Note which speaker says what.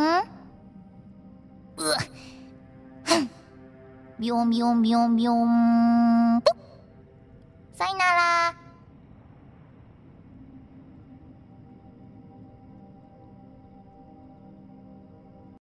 Speaker 1: ん。うわ。ビョンビョンビョンビョン。ぽっさよなら。